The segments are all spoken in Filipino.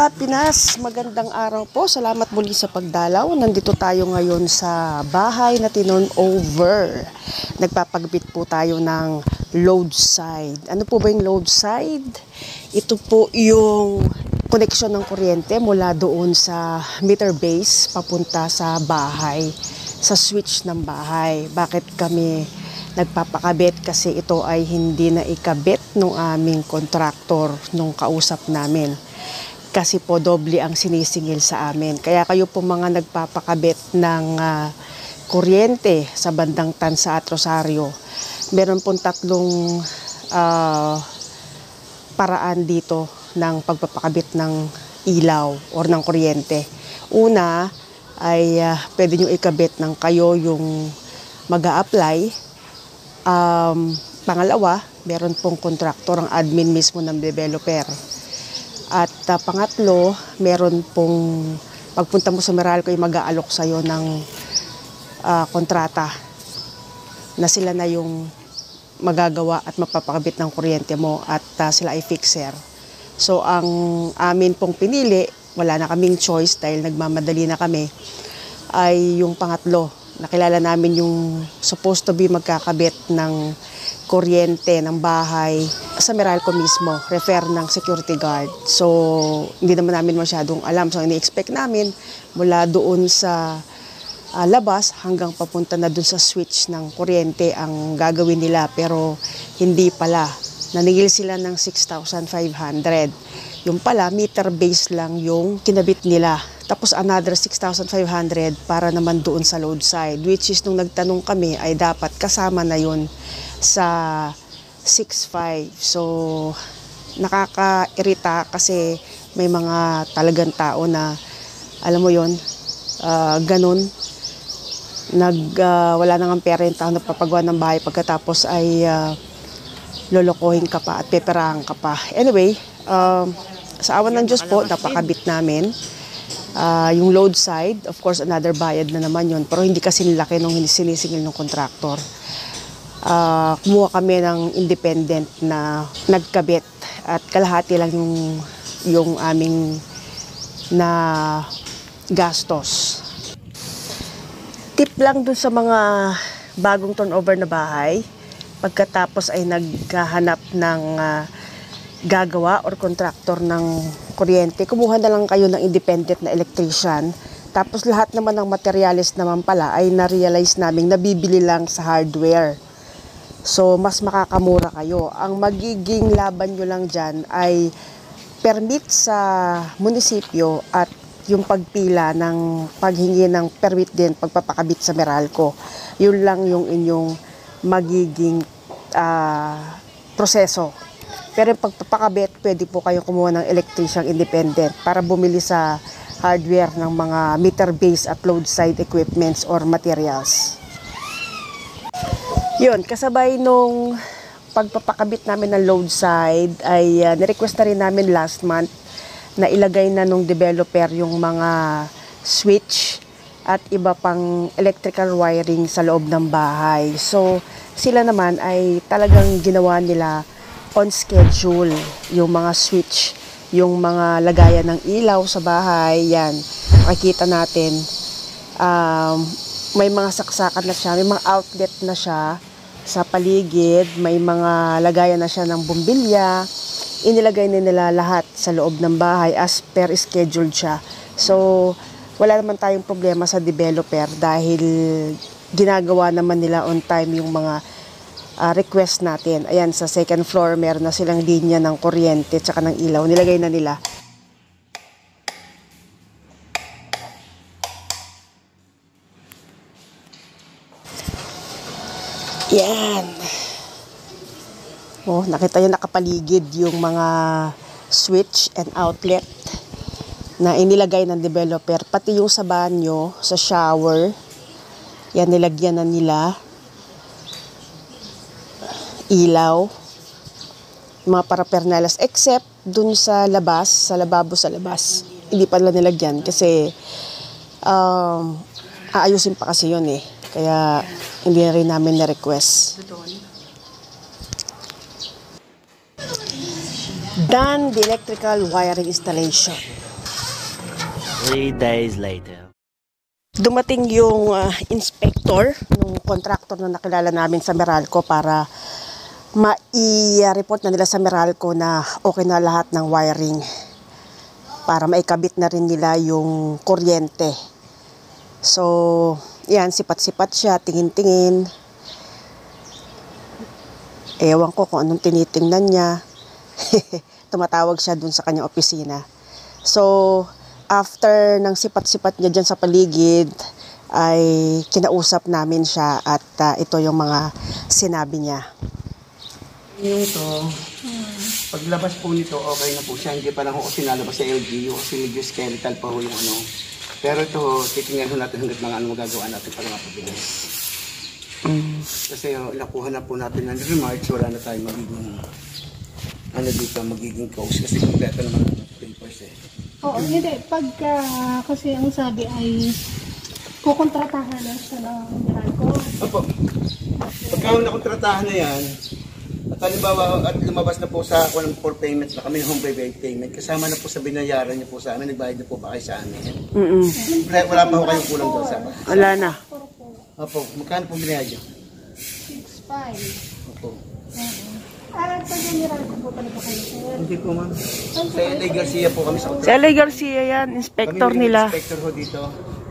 Kapinas, magandang araw po. Salamat muli sa pagdalaw. Nandito tayo ngayon sa bahay na tinon over. Nagpapagabit po tayo ng load side. Ano po ba yung load side? Ito po yung connection ng kuryente mula doon sa meter base papunta sa bahay, sa switch ng bahay. Bakit kami nagpapakabit kasi ito ay hindi na ikabit ng aming kontraktor nung kausap namin kasi po doble ang sinisingil sa amin. Kaya kayo po mga nagpapakabit ng ah, kuryente sa bandang Tansa at Rosario, meron pong tatlong ah, paraan dito ng pagpapakabit ng ilaw or ng kuryente. Una ay ah, pwede nyo ikabit ng kayo yung mag apply Um, pangalawa, meron pong kontraktor ang admin mismo ng developer. At ah, pangatlo, meron pong pagpunta mo sa Meralco ay mag-aalok sa'yo ng ah, kontrata na sila na yung magagawa at magpapakabit ng kuryente mo at ah, sila ay fixer. So ang amin pong pinili, wala na kaming choice dahil nagmamadali na kami, ay yung pangatlo. Nakilala namin yung supposed to be magkakabit ng kuryente ng bahay sa Meralco mismo, refer ng security guard. So, hindi naman namin masyadong alam. So, ini-expect namin mula doon sa ah, labas hanggang papunta na doon sa switch ng kuryente ang gagawin nila. Pero hindi pala. Naningil sila ng 6,500. Yung pala, meter base lang yung kinabit nila. Tapos another 6,500 para naman doon sa load side. Which is nung nagtanong kami ay dapat kasama na yun sa 6.5. So, nakakairita kasi may mga talagang tao na, alam mo yon uh, ganun, nag, ah, wala nang ang pera yung tao na papagawa ng bahay pagkatapos ay ah, lolokohin ka pa at peperahan ka pa. Anyway, um, sa awan ng Diyos po, napakabit namin. Ah, yung load side, of course, another bayad na naman yun. Pero hindi kasi laki nung sinisingil ng kontraktor ah, kumuha kami ng independent na nagkabit at kalahati lang yung yung aming na gastos. Tip lang dun sa mga bagong turnover na bahay, pagkatapos ay naghahanap ng ah, gagawa or kontraktor ng kuryente, kumuha na lang kayo ng independent na electrician. Tapos lahat naman ng materialis naman pala ay na-realize namin nabibili lang sa hardware. So, mas makakamura kayo. Ang magiging laban nyo lang dyan ay permit sa munisipyo at yung pagpila ng paghingi ng permit din pagpapakabit sa Meralco. Yun lang yung inyong magiging ah, proseso. Pero yung pagpapakabit, pwede po kayo kumuha ng electrician independent para bumili sa hardware ng mga meter base at load side equipments or materials. Yun, kasabay nung pagpapakabit namin ng load side ay uh, nirequest na rin namin last month na ilagay na nung developer yung mga switch at iba pang electrical wiring sa loob ng bahay. So, sila naman ay talagang ginawa nila on schedule yung mga switch, yung mga lagayan ng ilaw sa bahay, yan. Makikita natin, um, may mga saksakan na siya, may mga outlet na siya sa paligid, may mga lagayan na siya ng bumbilya, inilagay na nila lahat sa loob ng bahay as per scheduled siya. So, wala naman tayong problema sa developer dahil ginagawa naman nila on time yung mga ah, request natin. Ayan, sa second floor, meron na silang linya ng kuryente at ng ilaw. Nilagay na nila. Yan. Oh, nakita niyo nakapaligid yung mga switch and outlet na inilagay ng developer. Pati yung sa banyo, sa shower, yan nilagyan na nila. Ilaw. Mga parapernalas. Except dun sa labas, sa lababo sa labas. Hindi pa nila nilagyan kasi um, aayusin pa kasi yun eh. Kaya hindi na rin namin na-request. Done the electrical wiring installation. Three days later. dumating yung ah, inspector nung contractor na nakilala namin sa Meralco para mai-report na nila sa Meralco na okay na lahat ng wiring para maikabit na rin nila yung kuryente. So, yan, sipat-sipat siya, tingin-tingin. Ewan ko kung anong tinitingnan niya. Tumatawag siya dun sa kanyang opisina. So, after ng sipat-sipat niya dyan sa paligid, ay kinausap namin siya at ah, ito yung mga sinabi niya. Yung to, paglabas po nito, okay na po siya. Hindi pa lang ako sinalabas sa LGU kasi medyo skeletal pa ho yung ano. Pero ito, titingnan ho natin hanggat mga ano magagawa natin para mapabilis. Kasi oh, nakuha na po natin ng remarks, wala na tayong magiging ano dito, magiging cause kasi kompleto naman ang papers eh. Oo, hindi. Pagka, kasi ang sabi ay kukontratahan na siya ng. Opo. Pagka nakontratahan na yan, at halimbawa, at lumabas na po sa ako ng for payments na kami, home pay payment, kasama na po sa binayaran niyo po sa amin, nagbayad na po ba kayo sa amin? Mm-mm. Wala, wala pa ho kayong kulang doon sa amin. Wala na. Opo, magkano po binayad niyo? 6.5. Opo. Ah, sa Meralco po talaga kayo, sir. Hindi po ma'am. Sa LA Garcia po kami sa Si L.A. Garcia yan, inspector Kami nila. Inspector ho dito.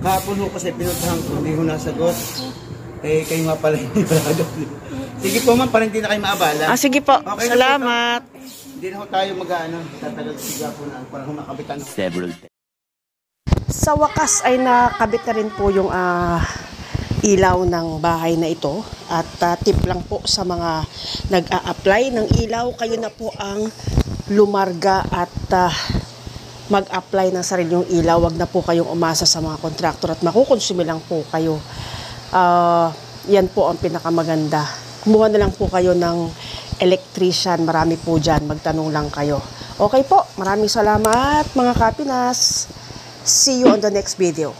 Kahapon ho kasi pinuntahan ko, hindi ho nasagot. Eh, kayo nga pala hindi nasagot. Sige po ma'am, para hindi na kayo maabala. Ah, sige po. Okay po, Salamat. Hindi na ho tayo mag-ano, tatagal siga po na para ho makabitan. Several days. Sa wakas ay nakabit na rin po yung ah, ilaw ng bahay na ito. At ah, tip lang po sa mga nag-a-apply ng ilaw, kayo na po ang lumarga at ah, mag-apply ng sarilyong ilaw. Wag na po kayong umasa sa mga kontraktor at makukonsumi lang po kayo. Ah, yan po ang pinakamaganda. Kumuha na lang po kayo ng electrician. Marami po dyan. Magtanong lang kayo. Okay po. Maraming salamat mga kapinas. See you on the next video.